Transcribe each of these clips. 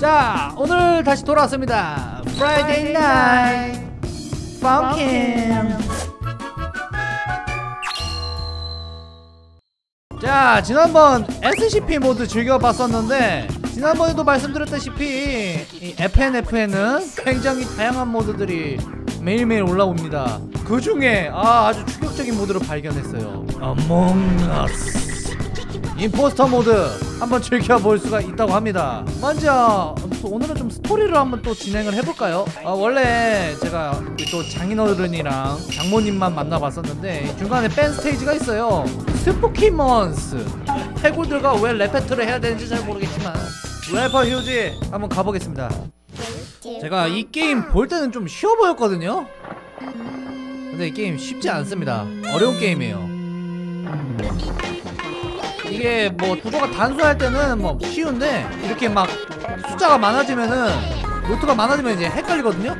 자 오늘 다시 돌아왔습니다. Friday Night Funkin' 자 지난번 SCP 모드 즐겨봤었는데 지난번에도 말씀드렸다시피 이 FNF에는 굉장히 다양한 모드들이 매일매일 올라옵니다. 그 중에 아, 아주 충격적인 모드를 발견했어요. Among Us Imposter 모드 한번 즐겨볼 수가 있다고 합니다. 먼저 또 오늘은 좀 스토리를 한번 또 진행을 해볼까요? 아, 원래 제가 또 장인어른이랑 장모님만 만나봤었는데 중간에 밴 스테이지가 있어요. Spooky Month. 해골들과 왜 랩배틀을 해야 되는지 잘 모르겠지만. 래퍼 휴지 한번 가보겠습니다. 제가 이 게임 볼 때는 좀 쉬워 보였거든요? 근데 이 게임 쉽지 않습니다. 어려운 게임이에요 이게 뭐 구조가 단순할 때는 뭐 쉬운데 이렇게 막 숫자가 많아지면은 노트가 많아지면 이제 헷갈리거든요.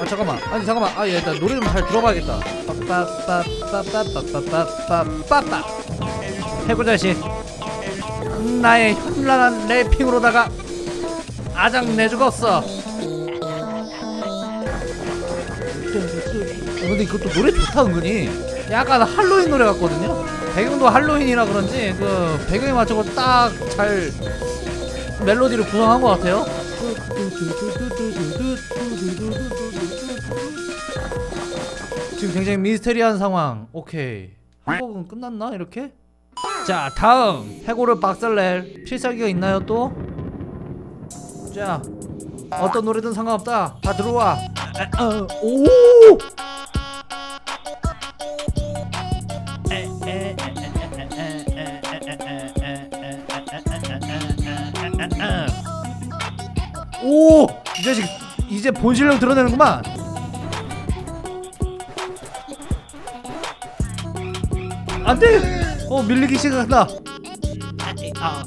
아 잠깐만. 아니 잠깐만. 아 일단 노래 좀 잘 들어봐야겠다. 빠빠빠빠빠빠빠빠빠빠 해골 자식 나의 현란한 래핑으로다가 아장 내 죽었어. 어, 근데 이것도 노래 좋다 은근히. 약간 할로윈 노래 같거든요. 배경도 할로윈이라 그런지 그 배경에 맞춰서 딱 잘 멜로디를 구성한 것 같아요. 지금 굉장히 미스테리한 상황. 오케이. 한 곡은 끝났나 이렇게? 자 다음 해골을 박살낼 필살기가 있나요 또? 자 어떤 노래든 상관없다 다 들어와 에, 어, 오! 오! 이 자식 이제 본실력 드러내는구만 안돼! 어 밀리기 시작한다 아,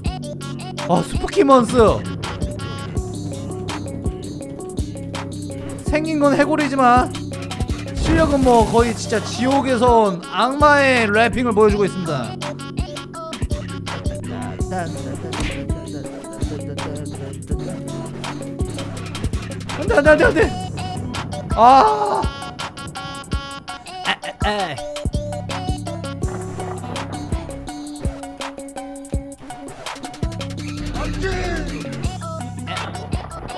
아 스포키먼스 생긴 건 해골이지만 실력은 뭐 거의 진짜 지옥에서 온 악마의 래핑을 보여주고 있습니다. 안돼 안돼 안돼 아. 에, 에, 에.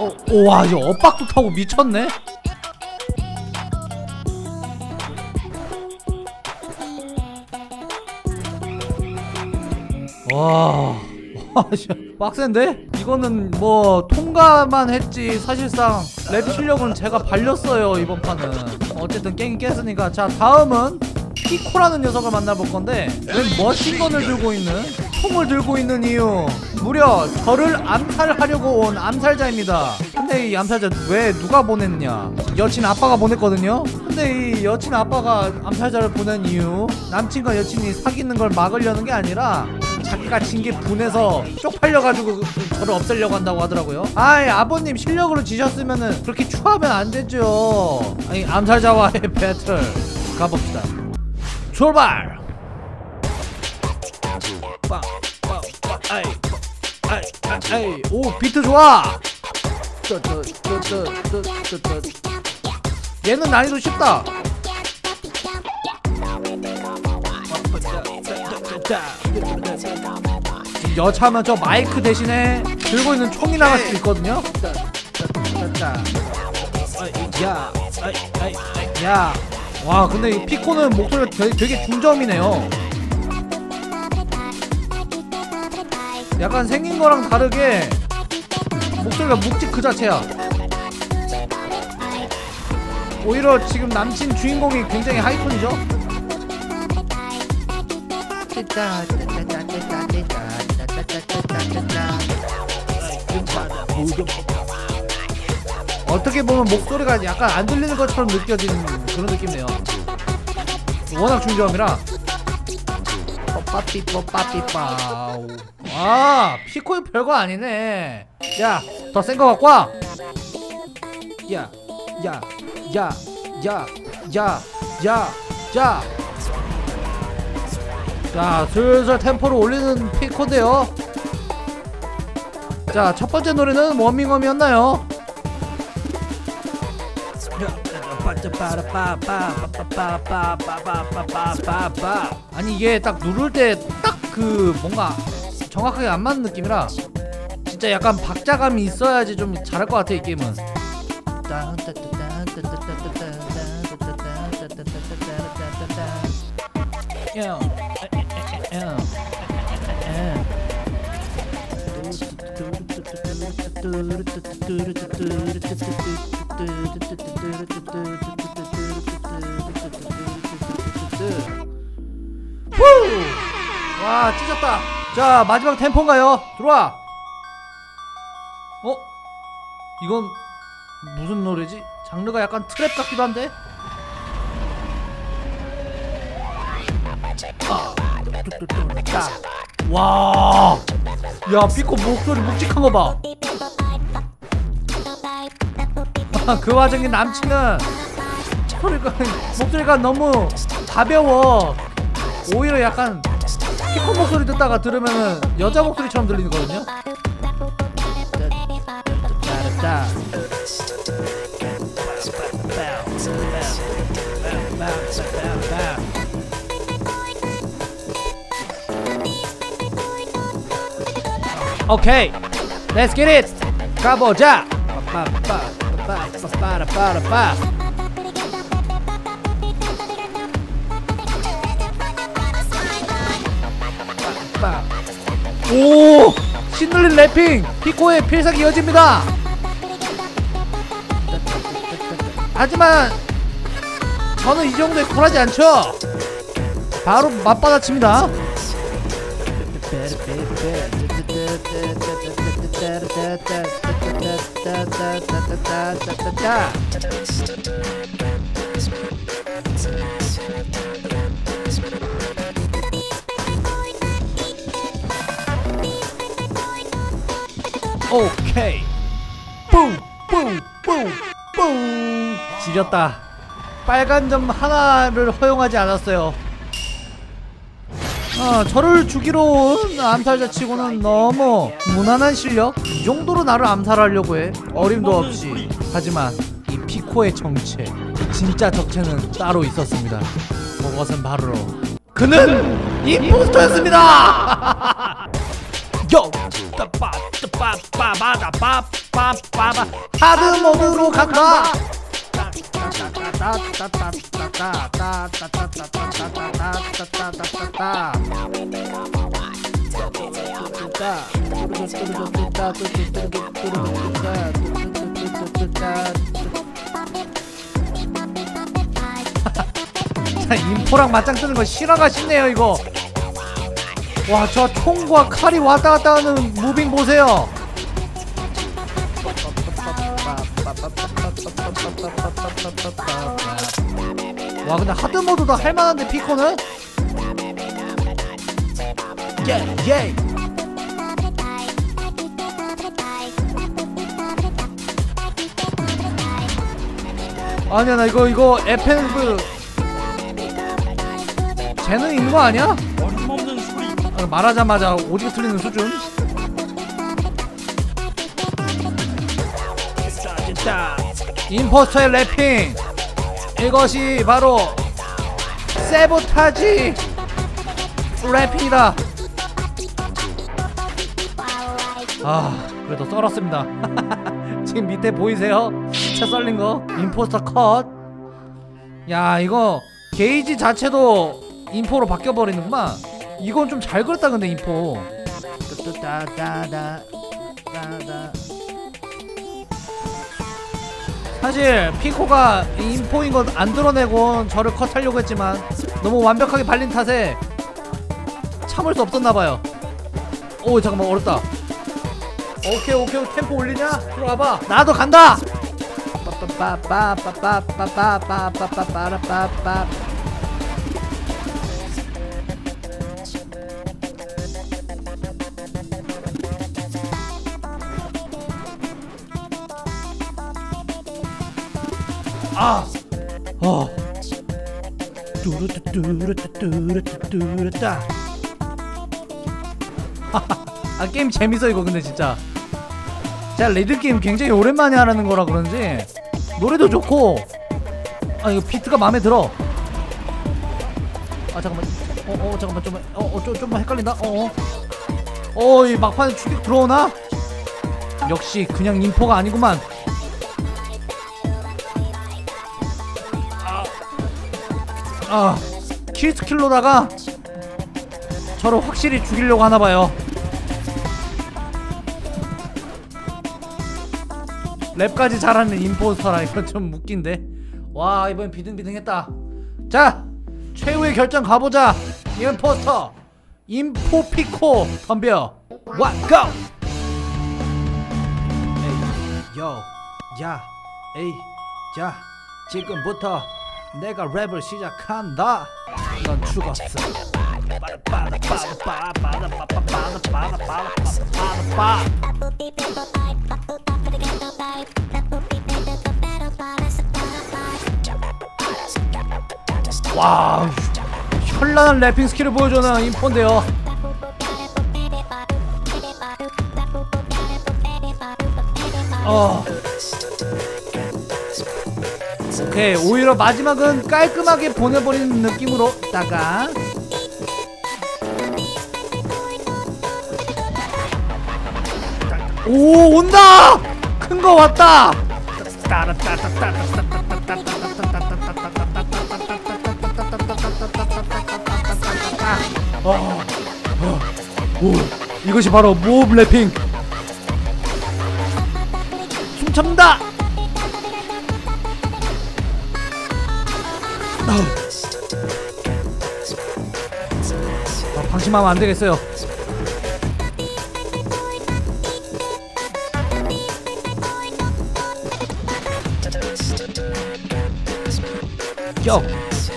어, 우와, 이거 엇박도 타고 미쳤네? 와, 와, 씨, 빡센데? 이거는 뭐 통과만 했지 사실상 랩 실력은 제가 발렸어요 이번 판은 어쨌든 게임 깼으니까 자 다음은 Pico라는 녀석을 만나볼 건데 왜 machine gun을 들고 있는 총을 들고 있는 이유. 무려 저를 암살하려고 온 암살자입니다. 근데 이 암살자 왜 누가 보냈냐? 여친 아빠가 보냈거든요. 근데 이 여친 아빠가 암살자를 보낸 이유 남친과 여친이 사귀는 걸 막으려는 게 아니라 자기가 징계 분해서 쪽팔려가지고 저를 없애려고 한다고 하더라고요. 아이 아버님 실력으로 지셨으면은 그렇게 추하면 안 되죠. 아니 암살자와의 배틀 가봅시다. 출발 아이, 아이, 아이, 오 비트 좋아. 얘는 난이도 쉽다. 지금 여차하면 저 마이크 대신에 들고 있는 총이 나갈 수 있거든요. 자, 자, 자, 자. 아이, 야, 아이, 아이, 아이, 야. 와, 근데 이 피코는 목소리가 되게 중저음이네요. 약간 생긴 거랑 다르게 목소리가 묵직 그 자체야. 오히려 지금 남친 주인공이 굉장히 하이톤이죠. 어떻게 보면 목소리가 약간 안 들리는 것처럼 느껴지는 그런 느낌이네요. 워낙 중저음이라. 빠삐 빠삐 빠우. 아 피코이 별거 아니네. 야 더 센 거 갖고 와. 야, 야, 야, 야, 야, 야, 야. 자, 슬슬 템포를 올리는 피코인데요. 자, 첫 번째 노래는 워밍업이었나요? 아니 이게 딱 누를 때 딱 그 뭔가 정확하게 안 맞는 느낌이라 진짜 약간 박자감이 있어야지 좀 잘할 것 같아 이 게임은. 와 찢었다 자 마지막 템포인가요? 들어와 어? 이건 무슨 노래지? 장르가 약간 트랩 같기도 한데? 와, 야 피코 목소리 묵직한 거 봐. 그 와중에 남친은 소리가 목소리가 너무 가벼워. 오히려 약간 피코 목소리 듣다가 들으면은 여자 목소리처럼 들리거든요. 오케이, let's get it. 가보자. 빠빠빠빠빠빠빠빠빠. 빠. 오, 신들린 래핑. 피코의 필살기 이어집니다. 하지만 저는 이 정도에 쿨하지 않죠. 바로 맞받아칩니다. 오케이 뿡뿡뿡뿡. 지렸다. 빨간 점 하나를 허용하지 않았어요. 어, 저를 죽이러 온 암살자 치고는 너무 무난한 실력? 이 정도로 나를 암살하려고 해. 어림도 없이. 하지만 이 피코의 정체 진짜 적체는 따로 있었습니다. 그것은 바로 그는 임포스터였습니다! 요! 빠빠빠바다 빠빠빠바 하드모드로 간다 인포랑 맞짱 뜨는 거 실화가 싶네요 이거 와 저 총과 칼이 왔다 갔다 하는 무빙 보세요 와 근데 하드 모드도 할만한데 피코는 예 예. 아니야 나 이거 이거 에펜그 재능 있는 거 아니야? 말하자마자 오지게 틀리는 수준. 임포스터의 래핑. 이것이 바로 세보타지 래핑이다. 아 그래도 썰었습니다. 지금 밑에 보이세요? 시체 썰린 거? 임포스터 컷야 이거 게이지 자체도 인포로 바뀌어버리는구만 이건 좀 잘 그렸다 근데 인포. 사실 피코가 이 인포인 것안 드러내고 저를 컷하려고 했지만 너무 완벽하게 발린 탓에 참을 수 없었나봐요. 오 잠깐만 어렵다. 오케이 오케이 템포 올리냐? 들어와봐. 나도 간다! 빠빠빠빠빠빠빠빠빠빠빠빠빠 어. 뚜루뚜뚜루뚜뚜루뚜뚜루따. 아 게임 재밌어 이거 근데 진짜. 제가 리듬 게임 굉장히 오랜만에 하는 거라 그런지 노래도 좋고 아 이거 비트가 마음에 들어. 아 잠깐만. 어어 잠깐만 좀만 어어 좀만 헷갈린다. 어. 어이 막판에 추격 들어오나? 역시 그냥 임포가 아니구만. 아, 킬스킬로다가 저를 확실히 죽이려고 하나 봐요. 랩까지 잘하는 임포스터라 이건 좀 웃긴데. 와 이번 비등비등했다. 자 최후의 결정 가보자. 임포스터 임포피코 덤벼. 와 고. 에이, 요, 야, 에이, 자, 지금부터 내가 랩을 시작한다. 넌 죽었어. 와, 현란한 래핑 스킬을 보여주는 인포인데요. 어. 오케이 오히려 마지막은 깔끔하게 보내버리는 느낌으로다가. 오 온다! 큰 거 왔다! 어, 어, 오 이것이 바로 모브 래핑. 숨 참다 아, 방심하면 안 되겠어요. 역,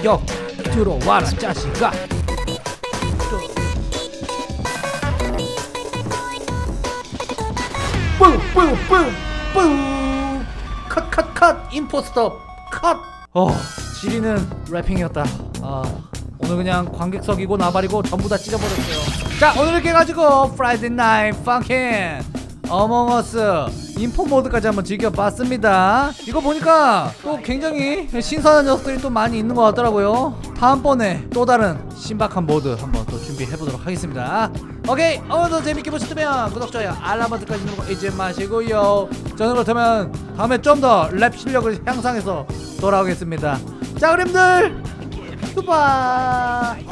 역, 들어와라 자식아. 뿌, 뿌, 뿌, 뿌. 컷, 컷, 컷. Imposter 컷. 어, 지리는 rapping이었다. 아. 오늘 그냥 관객석이고 나발이고 전부 다 찢어버렸어요. 자 오늘 이렇게 해가지고 Friday Night Funkin' Among Us 임포 모드까지 한번 즐겨봤습니다. 이거 보니까 또 굉장히 신선한 녀석들이 또 많이 있는 것 같더라고요. 다음번에 또 다른 신박한 모드 한번 또 준비해보도록 하겠습니다. 오케이 오늘도 재밌게 보셨다면 구독, 좋아요, 알람 버튼까지 누르고 잊지 마시고요. 저는 그렇다면 다음에 좀 더 랩 실력을 향상해서 돌아오겠습니다 자 그림들 굿바이